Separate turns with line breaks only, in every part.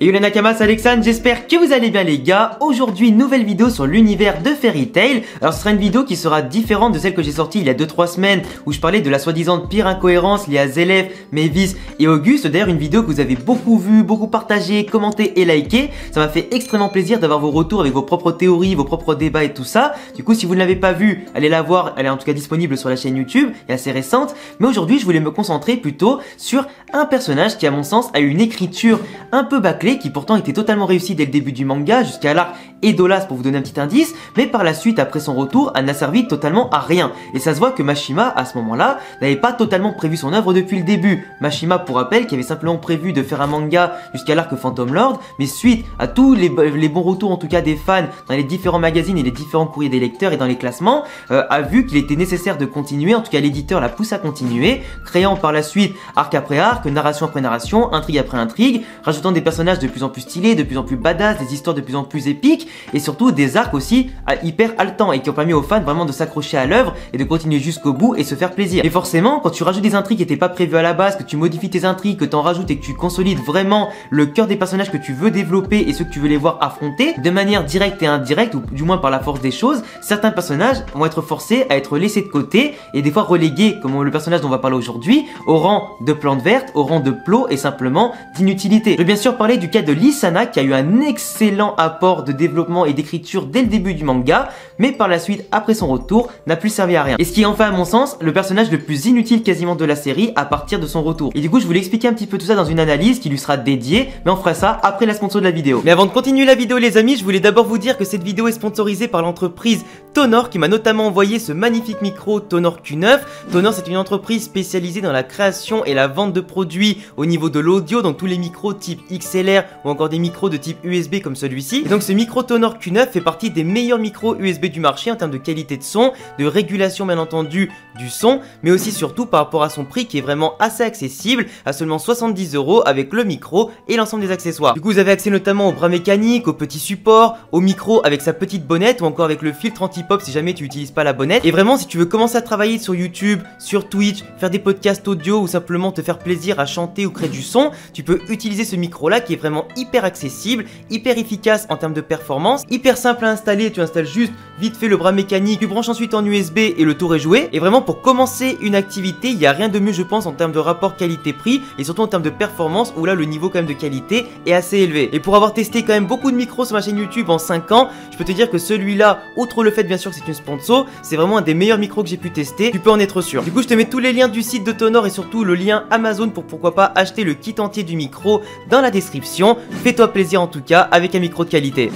Et yo les Nakamas, Alexandre, j'espère que vous allez bien les gars. Aujourd'hui, nouvelle vidéo sur l'univers de Fairy Tail. Alors ce sera une vidéo qui sera différente de celle que j'ai sortie il y a 2-3 semaines où je parlais de la soi-disant pire incohérence liée à Zelef, Mavis et Auguste. D'ailleurs une vidéo que vous avez beaucoup vue, beaucoup partagée, commentée et likée. Ça m'a fait extrêmement plaisir d'avoir vos retours avec vos propres théories, vos propres débats et tout ça. Du coup si vous ne l'avez pas vue, allez la voir, elle est en tout cas disponible sur la chaîne YouTube, et assez récente. Mais aujourd'hui je voulais me concentrer plutôt sur un personnage qui à mon sens a une écriture un peu bâclée qui pourtant était totalement réussi dès le début du manga jusqu'à l'arc Edolas pour vous donner un petit indice, mais par la suite après son retour, elle n'a servi totalement à rien. Et ça se voit que Mashima à ce moment-là n'avait pas totalement prévu son œuvre depuis le début. Mashima pour rappel qui avait simplement prévu de faire un manga jusqu'à l'arc Phantom Lord, mais suite à tous les, bons retours en tout cas des fans dans les différents magazines et les différents courriers des lecteurs et dans les classemements, euh, a vu qu'il était nécessaire de continuer, en tout cas l'éditeur la pousse à continuer, créant par la suite arc après arc, narration après narration, intrigue après intrigue, rajoutant des personnages de plus en plus stylés, de plus en plus badass, des histoires de plus en plus épiques, et surtout des arcs aussi hyper haletants et qui ont permis aux fans vraiment de s'accrocher à l'œuvre et de continuer jusqu'au bout et se faire plaisir. Et forcément, quand tu rajoutes des intrigues qui n'étaient pas prévues à la base, que tu modifies tes intrigues, que tu en rajoutes et que tu consolides vraiment le cœur des personnages que tu veux développer et ceux que tu veux les voir affronter, de manière directe et indirecte, ou du moins par la force des choses, certains personnages vont être forcés à être laissés de côté et des fois relégués, comme le personnage dont on va parler aujourd'hui, au rang de plantes vertes, au rang de plots et simplement d'inutilité. Je vais bien sûr parler du cas de Lisana qui a eu un excellent apport de développement et d'écriture dès le début du manga, mais par la suite, après son retour, n'a plus servi à rien. Et ce qui est enfin à mon sens le personnage le plus inutile quasiment de la série à partir de son retour. Et du coup, je voulais expliquer un petit peu tout ça dans une analyse qui lui sera dédiée, mais on fera ça après la sponsor de la vidéo. Mais avant de continuer la vidéo les amis, je voulais d'abord vous dire que cette vidéo est sponsorisée par l'entreprise Tonor qui m'a notamment envoyé ce magnifique micro Tonor Q9. Tonor c'est une entreprise spécialisée dans la création et la vente de produits au niveau de l'audio, donc tous les micros type XLR ou encore des micros de type USB comme celui-ci. Donc ce micro Tonor Q9 fait partie des meilleurs micros USB du marché en termes de qualité de son, de régulation bien entendu du son, mais aussi surtout par rapport à son prix qui est vraiment assez accessible à seulement 70 euros avec le micro et l'ensemble des accessoires. Du coup vous avez accès notamment au bras mécanique, au petit support, au micro avec sa petite bonnette ou encore avec le filtre anti-pop si jamais tu n'utilises pas la bonnette. Et vraiment si tu veux commencer à travailler sur YouTube, sur Twitch, faire des podcasts audio ou simplement te faire plaisir à chanter ou créer du son, tu peux utiliser ce micro là qui est vraiment hyper accessible, hyper efficace en termes de performance, hyper simple à installer, tu installes juste vite fait le bras mécanique, tu branches ensuite en USB et le tour est joué. Et vraiment pour commencer une activité, il n'y a rien de mieux je pense en termes de rapport qualité-prix et surtout en termes de performance où là le niveau quand même de qualité est assez élevé. Et pour avoir testé quand même beaucoup de micros sur ma chaîne YouTube en 5 ans, je peux te dire que celui-là, outre le fait bien sûr que c'est une sponsor, c'est vraiment un des meilleurs micros que j'ai pu tester, tu peux en être sûr. Du coup je te mets tous les liens du site de Tonor et surtout le lien Amazon pour pourquoi pas acheter le kit entier du micro dans la description. Fais-toi plaisir en tout cas avec un micro de qualité.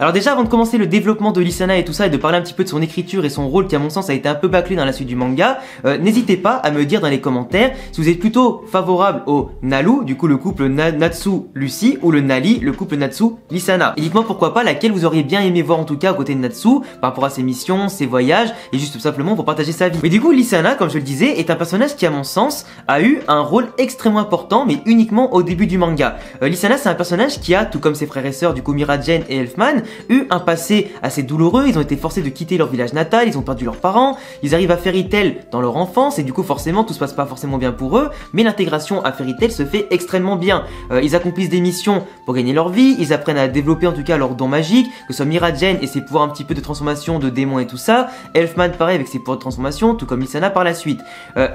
Alors déjà avant de commencer le développement de Lisana et tout ça et de parler un petit peu de son écriture et son rôle qui à mon sens a été un peu bâclé dans la suite du manga, euh, n'hésitez pas à me dire dans les commentaires si vous êtes plutôt favorable au Nalu, du coup le couple Natsu-Lucie ou le Nali, le couple Natsu-Lisana. Et dites-moi pourquoi pas laquelle vous auriez bien aimé voir en tout cas à côté de Natsu par rapport à ses missions, ses voyages et juste simplement pour partager sa vie. Mais du coup Lisana, comme je le disais, est un personnage qui à mon sens a eu un rôle extrêmement important mais uniquement au début du manga. Euh, Lisana c'est un personnage qui a, tout comme ses frères et sœurs du coup Miragen et Elfman, eu un passé assez douloureux, ils ont été forcés de quitter leur village natal, ils ont perdu leurs parents, ils arrivent à Fairy dans leur enfance et du coup forcément tout se passe pas forcément bien pour eux, mais l'intégration à Fairy se fait extrêmement bien. Euh, ils accomplissent des missions pour gagner leur vie, ils apprennent à développer en tout cas leurs dons magiques, que ce soit Miragen et ses pouvoirs un petit peu de transformation de démons et tout ça, Elfman pareil avec ses pouvoirs de transformation, tout comme Lissana par la suite. Euh,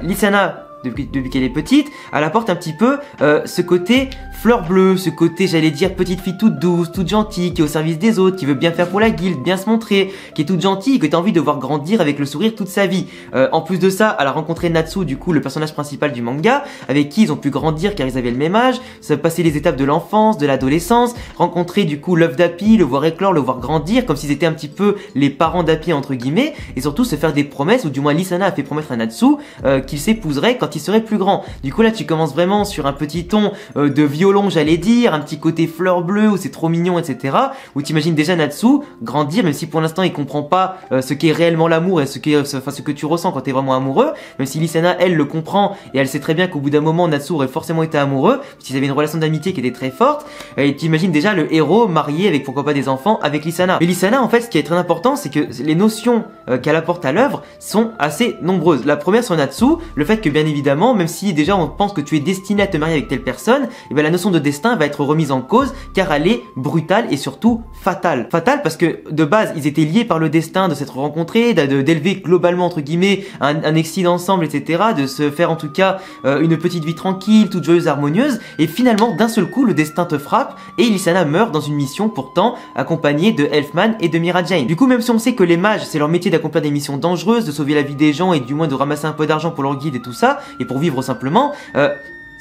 depuis, qu'elle est petite, elle apporte un petit peu euh, ce côté fleur bleue, ce côté, j'allais dire, petite fille toute douce, toute gentille, qui est au service des autres, qui veut bien faire pour la guilde, bien se montrer, qui est toute gentille, que tu as envie de voir grandir avec le sourire toute sa vie. Euh, en plus de ça, elle a rencontré Natsu, du coup, le personnage principal du manga, avec qui ils ont pu grandir car ils avaient le même âge, se passer les étapes de l'enfance, de l'adolescence, rencontrer du coup l'œuf d'Api, le voir éclore, le voir grandir, comme s'ils étaient un petit peu les parents d'Api entre guillemets, et surtout se faire des promesses, ou du moins Lisana a fait promettre à Natsu euh, qu'il s'épouserait quand il serait plus grand. Du coup là tu commences vraiment sur un petit ton euh, de violon j'allais dire, un petit côté fleur bleue où c'est trop mignon etc. Où t'imagines déjà Natsu grandir même si pour l'instant il comprend pas euh, ce qu'est réellement l'amour et ce, enfin, ce que tu ressens quand t'es vraiment amoureux. Même si Lisana elle le comprend et elle sait très bien qu'au bout d'un moment Natsu aurait forcément été amoureux s'ils avaient une relation d'amitié qui était très forte. Et t'imagines déjà le héros marié avec pourquoi pas des enfants avec Lisana. Mais Lisana en fait ce qui est très important c'est que les notions qu'elle apporte à l'œuvre sont assez nombreuses. La première sur Natsu, le fait que bien évidemment évidemment, même si déjà on pense que tu es destiné à te marier avec telle personne, et eh bien la notion de destin va être remise en cause car elle est brutale et surtout fatale. Fatale parce que de base ils étaient liés par le destin de s'être rencontrés, d'élever globalement entre guillemets un, un ensemble, etc., de se faire en tout cas euh, une petite vie tranquille, toute joyeuse, harmonieuse, et finalement d'un seul coup le destin te frappe et Lysana meurt dans une mission pourtant accompagnée de Elfman et de Mira Jane. Du coup même si on sait que les mages c'est leur métier d'accomplir des missions dangereuses, de sauver la vie des gens et du moins de ramasser un peu d'argent pour leur guide et tout ça, et pour vivre simplement, euh,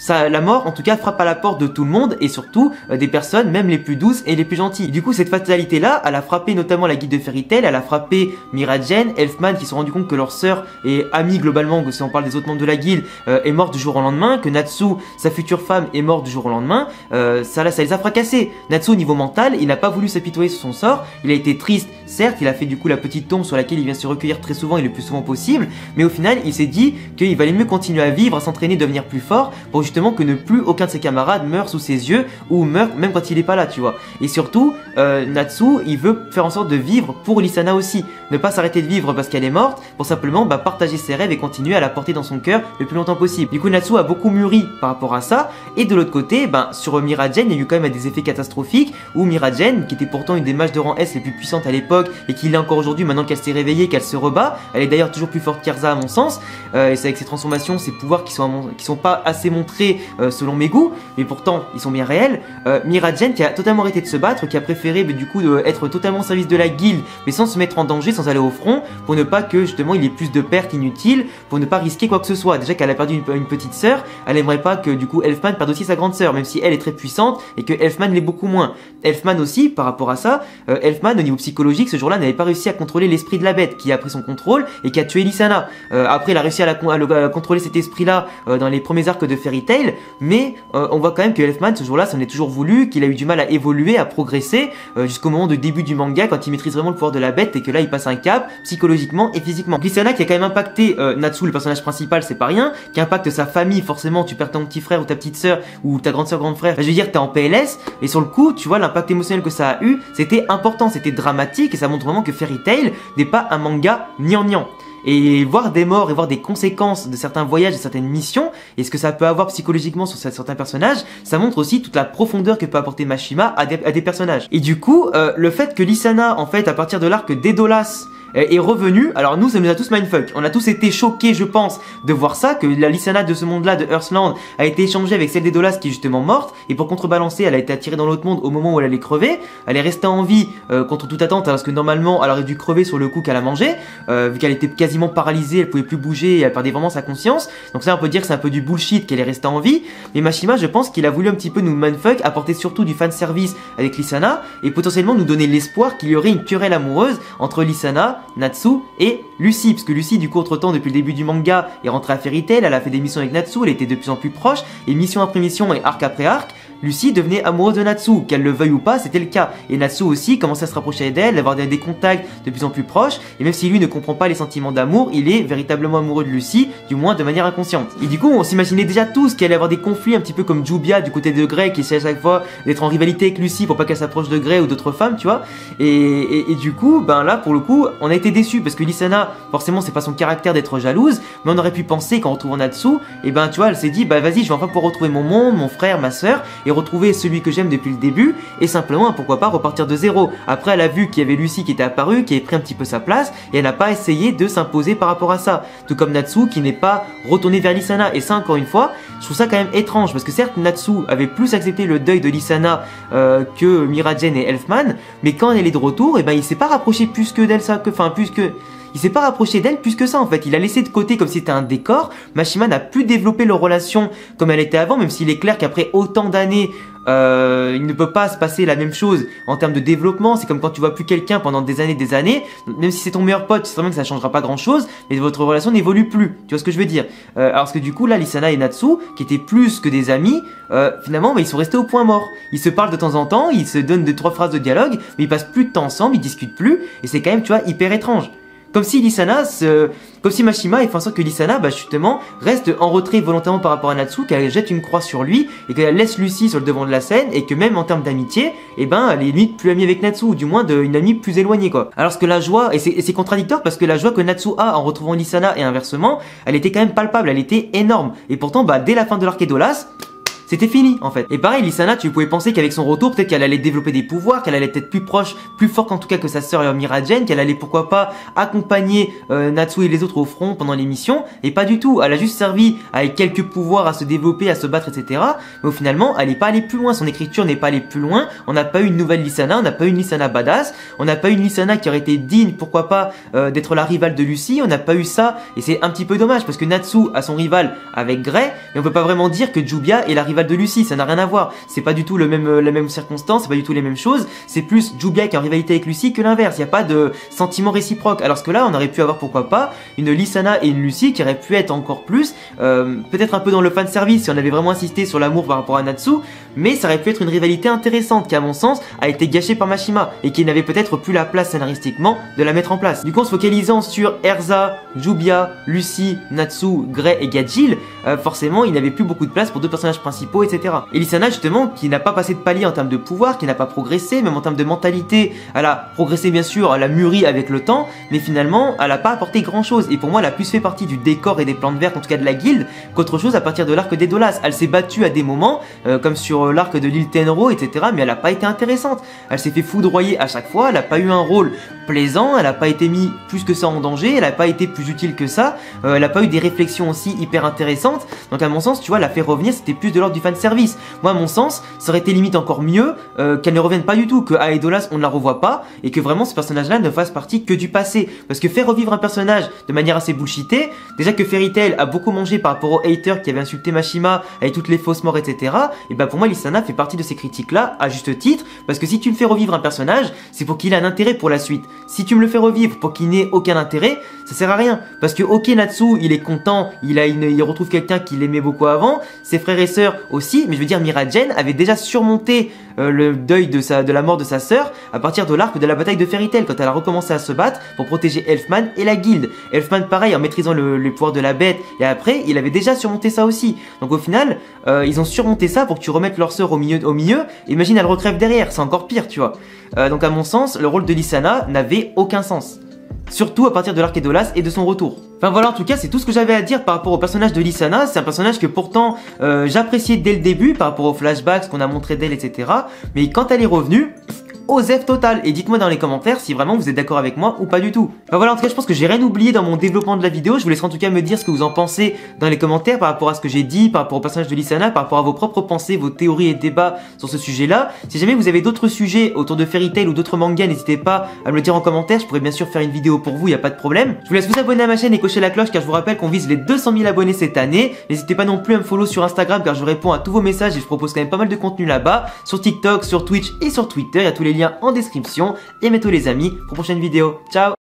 ça, la mort, en tout cas, frappe à la porte de tout le monde et surtout euh, des personnes, même les plus douces et les plus gentilles. Du coup, cette fatalité-là, elle a frappé notamment la guide de Fairy Tail, elle a frappé Mira Jane, Elfman, qui se sont rendus compte que leur sœur et amie globalement, si on parle des autres membres de la guilde, euh, est morte du jour au lendemain, que Natsu, sa future femme, est morte du jour au lendemain. Ça, ça les a fracassés. Natsu, au niveau mental, il n'a pas voulu s'apitoyer sur son sort. Il a été triste, certes, il a fait du coup la petite tombe sur laquelle il vient se recueillir très souvent et le plus souvent possible, mais au final, il s'est dit qu'il valait mieux continuer à vivre, à s'entraîner, devenir plus fort, pour justement que ne plus aucun de ses camarades meurt sous ses yeux ou meurt même quand il est pas là, tu vois. Et surtout, euh, Natsu, il veut faire en sorte de vivre pour Lisana aussi, ne pas s'arrêter de vivre parce qu'elle est morte, pour simplement bah, partager ses rêves et continuer à la porter dans son cœur le plus longtemps possible. Du coup, Natsu a beaucoup mûri par rapport à ça. Et de l'autre côté, ben sur Miragen, il y a eu quand même des effets catastrophiques où Miragen, qui était pourtant une des mages de rang S les plus puissantes à l'époque et qui l'est encore aujourd'hui, maintenant qu'elle s'est réveillée, qu'elle se rebat, elle est d'ailleurs toujours plus forte qu'Erza à mon sens. Euh, et c'est avec ses transformations, ses pouvoirs qui sont qui sont pas assez montrés euh, selon mes goûts, mais pourtant ils sont bien réels. Euh, Miragen qui a totalement arrêté de se battre, qui a préféré du coup être totalement au service de la guilde, mais sans se mettre en danger, sans aller au front, pour ne pas que justement il ait plus de pertes inutiles, pour ne pas risquer quoi que ce soit. Déjà qu'elle a perdu une, petite sœur, elle aimerait pas que du coup Elfman perde aussi sa grande sœur, même si elle est très puissante et que Elfman l'est beaucoup moins. Elfman aussi, par rapport à ça, euh, Elfman au niveau psychologique ce jour-là n'avait pas réussi à contrôler l'esprit de la bête qui a pris son contrôle et qui a tué Lysana. Euh, après il a réussi à, contrôler cet esprit-là euh, dans les premiers arcs de Fairy Tail, mais on voit quand même que Elfman ce jour-là ça en est toujours voulu, qu'il a eu du mal à évoluer, à progresser jusqu'au moment du début du manga quand il maîtrise vraiment le pouvoir de la bête et que là il passe un cap psychologiquement et physiquement. Lysana qui a quand même impacté Natsu le personnage principal c'est pas rien, qui impacte sa famille forcément tu perds ton petit frère ou ta petite sœur ou ta grande sœur grand frère. je veux dire t'es en PLS et sur le coup tu vois l'impact émotionnel que ça a eu c'était important, c'était dramatique et ça montre vraiment que Fairy Tail n'est pas un manga nian et voir des morts et voir des conséquences de certains voyages, de certaines missions, et ce que ça peut avoir psychologiquement sur certains personnages, ça montre aussi toute la profondeur que peut apporter Mashima à des, personnages. Et du coup, euh, le fait que Lisana, en fait, à partir de l'arc d'Edolas, est revenu. Alors nous, ça nous a tous mindfuck. On a tous été choqués, je pense, de voir ça, que la Lysana de ce monde-là, de Earthland, a été échangée avec celle d'Edolas qui est justement morte. Et pour contrebalancer, elle a été attirée dans l'autre monde au moment où elle allait crever. Elle est restée en vie euh, contre toute attente, parce que normalement, elle aurait dû crever sur le coup qu'elle a mangé, euh, vu qu'elle était quasiment paralysée, elle pouvait plus bouger, elle perdait vraiment sa conscience. Donc ça, on peut dire que c'est un peu du bullshit qu'elle est restée en vie. Mais Mashima, je pense qu'il a voulu un petit peu nous mindfuck, apporter surtout du fan service avec Lysana, et potentiellement nous donner l'espoir qu'il y aurait une querelle amoureuse entre Lysana, Natsu et Lucie, parce que Lucie, du coup, entre-temps, depuis le début du manga, est rentrée à Fairy elle a fait des missions avec Natsu, elle était de plus en plus proche, et mission après mission et arc après arc, Lucie devenait amoureuse de Natsu, qu'elle le veuille ou pas, c'était le cas. Et Natsu aussi commençait à se rapprocher d'elle, d'avoir des, contacts de plus en plus proches, et même si lui ne comprend pas les sentiments d'amour, il est véritablement amoureux de Lucie, du moins de manière inconsciente. Et du coup, on s'imaginait déjà tous qu'elle allait avoir des conflits un petit peu comme Jubia du côté de Grey, qui essaie à chaque fois d'être en rivalité avec Lucie pour pas qu'elle s'approche de Grey ou d'autres femmes, tu vois. Et, du coup, ben là, pour le coup, on a été déçus, parce que Lisana, forcément, c'est pas son caractère d'être jalouse, mais on aurait pu penser qu'en retrouvant Natsu, et ben tu vois, elle s'est dit, bah vas-y, je vais enfin pouvoir retrouver mon monde, mon frère, ma soeur, retrouver celui que j'aime depuis le début, et simplement, pourquoi pas repartir de zéro. Après, elle a vu qu'il y avait Lucie qui était apparue, qui avait pris un petit peu sa place, et elle n'a pas essayé de s'imposer par rapport à ça. Tout comme Natsu qui n'est pas retourné vers Lisana. Et ça, encore une fois, je trouve ça quand même étrange, parce que certes, Natsu avait plus accepté le deuil de Lisana euh, que Miragen et Elfman, mais quand elle est de retour, et eh ben il s'est pas rapproché plus que d'Elsa, que, enfin plus que il s'est pas rapproché d'elle plus que ça en fait. Il a laissé de côté comme si c'était un décor. Mashima n'a plus développé leur relation comme elle était avant, même s'il est clair qu'après autant d'années, euh, il ne peut pas se passer la même chose en termes de développement. C'est comme quand tu vois plus quelqu'un pendant des années, des années. Même si c'est ton meilleur pote, c'est vrai que ça changera pas grand chose, mais votre relation n'évolue plus. Tu vois ce que je veux dire? Euh, Alors que du coup là, Lisana et Natsu, qui étaient plus que des amis, euh, finalement, bah, ils sont restés au point mort. Ils se parlent de temps en temps, ils se donnent deux trois phrases de dialogue, mais ils passent plus de temps ensemble, ils discutent plus, et c'est quand même, tu vois, hyper étrange Comme si Lisana, se... comme si Mashima ait fait en sorte que Lisana, bah justement, reste en retrait volontairement par rapport à Natsu, qu'elle jette une croix sur lui, et qu'elle laisse Lucie sur le devant de la scène, et que même en termes d'amitié, eh ben, elle est limite plus amie avec Natsu, ou du moins de, une amie plus éloignée, quoi. Alors que la joie, et c'est contradictoire parce que la joie que Natsu a en retrouvant Lisana et inversement, elle était quand même palpable, elle était énorme. Et pourtant, bah, dès la fin de l'arc c'était fini en fait. Et pareil, Lisana, tu pouvais penser qu'avec son retour, peut-être qu'elle allait développer des pouvoirs, qu'elle allait être plus proche, plus forte en tout cas que sa sœur Miragen, qu'elle allait pourquoi pas accompagner euh, Natsu et les autres au front pendant l'émission. Et pas du tout. Elle a juste servi avec quelques pouvoirs à se développer, à se battre, etc. Mais au finalement, elle n'est pas allée plus loin. Son écriture n'est pas allée plus loin. On n'a pas eu une nouvelle Lisana, on n'a pas eu une Lisana badass, on n'a pas eu une Lisana qui aurait été digne, pourquoi pas, euh, d'être la rivale de Lucie. On n'a pas eu ça. Et c'est un petit peu dommage parce que Natsu a son rival avec Grey, mais on peut pas vraiment dire que Jubia est la rivale de Lucie, ça n'a rien à voir. C'est pas du tout même, la même circonstance, c'est pas du tout les mêmes choses. C'est plus Jubia qui est en rivalité avec Lucie que l'inverse. Il n'y a pas de sentiment réciproque. Alors que là, on aurait pu avoir pourquoi pas une Lysana et une Lucie qui auraient pu être encore plus, euh, peut-être un peu dans le fan service si on avait vraiment insisté sur l'amour par rapport à Natsu, mais ça aurait pu être une rivalité intéressante qui, à mon sens, a été gâchée par Mashima et qui n'avait peut-être plus la place scénaristiquement de la mettre en place. Du coup, en se focalisant sur Erza, Jubia, Lucie, Natsu, Grey et Gajil, euh, forcément, il n'avait plus beaucoup de place pour deux personnages principaux, etc. Et justement, qui n'a pas passé de palier en termes de pouvoir, qui n'a pas progressé, même en termes de mentalité, elle a progressé bien sûr, elle a mûri avec le temps, mais finalement, elle n'a pas apporté grand chose. Et pour moi, elle a plus fait partie du décor et des plantes vertes, en tout cas de la guilde, qu'autre chose à partir de l'arc des Dolas. Elle s'est battue à des moments, euh, comme sur euh, l'arc de l'île Tenro, etc., mais elle n'a pas été intéressante. Elle s'est fait foudroyer à chaque fois, elle n'a pas eu un rôle plaisant, elle n'a pas été mis plus que ça en danger, elle n'a pas été plus utile que ça, elle n'a pas eu des réflexions aussi hyper intéressantes. Donc à mon sens, tu vois, la faire revenir, c'était plus de l'ordre du fan service. Moi, à mon sens, ça aurait été limite encore mieux euh, qu'elle ne revienne pas du tout, que Aedolas, on ne la revoit pas, et que vraiment ce personnage-là ne fasse partie que du passé. Parce que faire revivre un personnage de manière assez bullshitée, déjà que Fairy Tail a beaucoup mangé par rapport aux haters qui avaient insulté Mashima avec toutes les fausses morts, etc. Et bah pour moi, Lisana fait partie de ces critiques-là, à juste titre, parce que si tu me fais revivre un personnage, c'est pour qu'il ait un intérêt pour la suite. Si tu me le fais revivre pour qu'il n'ait aucun intérêt, ça sert à rien. Parce que ok Natsu, il est content, il, a une, il retrouve quelqu'un qu'il aimait beaucoup avant, ses frères et sœurs aussi, mais je veux dire Miragen avait déjà surmonté euh, le deuil de, sa, de la mort de sa sœur à partir de l'arc de la bataille de Fairy quand elle a recommencé à se battre pour protéger Elfman et la guilde. Elfman pareil en maîtrisant le, le pouvoir de la bête, et après il avait déjà surmonté ça aussi. Donc au final, euh, ils ont surmonté ça pour que tu remettes leur sœur au milieu, au milieu, imagine elle recrève derrière, c'est encore pire tu vois. Euh, donc à mon sens, le rôle de Lysana n'avait aucun sens. Surtout à partir de l'arc et de son retour. Enfin voilà, en tout cas, c'est tout ce que j'avais à dire par rapport au personnage de Lysana. C'est un personnage que pourtant euh, j'appréciais dès le début par rapport aux flashbacks qu'on a montré d'elle, etc. Mais quand elle est revenue, Osef total. Et dites-moi dans les commentaires si vraiment vous êtes d'accord avec moi ou pas du tout. Enfin voilà, en tout cas, je pense que j'ai rien oublié dans mon développement de la vidéo. Je vous laisserai en tout cas me dire ce que vous en pensez dans les commentaires par rapport à ce que j'ai dit, par rapport au personnage de Lysana, par rapport à vos propres pensées, vos théories et débats sur ce sujet-là. Si jamais vous avez d'autres sujets autour de Fairy Tail ou d'autres mangas, n'hésitez pas à me le dire en commentaire. Je pourrais bien sûr faire une vidéo pour vous, il a pas de problème. Je vous laisse vous abonner à ma chaîne et cocher la cloche car je vous rappelle qu'on vise les 200 000 abonnés cette année. N'hésitez pas non plus à me follow sur Instagram car je réponds à tous vos messages et je propose quand même pas mal de contenu là-bas, sur TikTok, sur Twitch et sur Twitter. Il y a tous les liens en description et bientôt les amis pour prochaine vidéo. Ciao